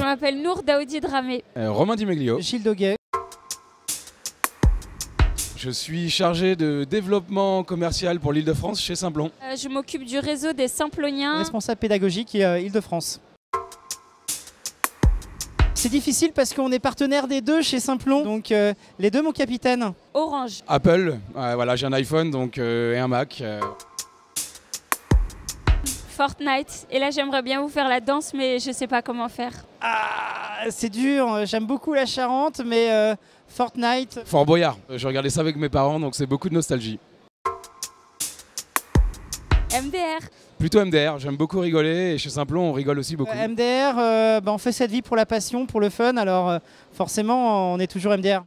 m'appelle Nour Daoudi Dramé. Euh, Romain Dimeglio. Gilles Doguet. Je suis chargé de développement commercial pour l'Île-de-France chez Simplon. Euh, je m'occupe du réseau des Simploniens. Responsable pédagogique euh, Île-de-France. C'est difficile parce qu'on est partenaire des deux chez Simplon, donc euh, les deux mon capitaine. Orange. Apple, voilà, j'ai un iPhone donc, euh, et un Mac. Euh. Fortnite. Et là, j'aimerais bien vous faire la danse, mais je sais pas comment faire. Ah, c'est dur, j'aime beaucoup la Charente, mais euh, Fortnite. Fort Boyard, je regardais ça avec mes parents donc c'est beaucoup de nostalgie. MDR. Plutôt MDR, j'aime beaucoup rigoler et chez Simplon on rigole aussi beaucoup. Euh, MDR, euh, bah, on fait cette vie pour la passion, pour le fun, alors euh, forcément on est toujours MDR.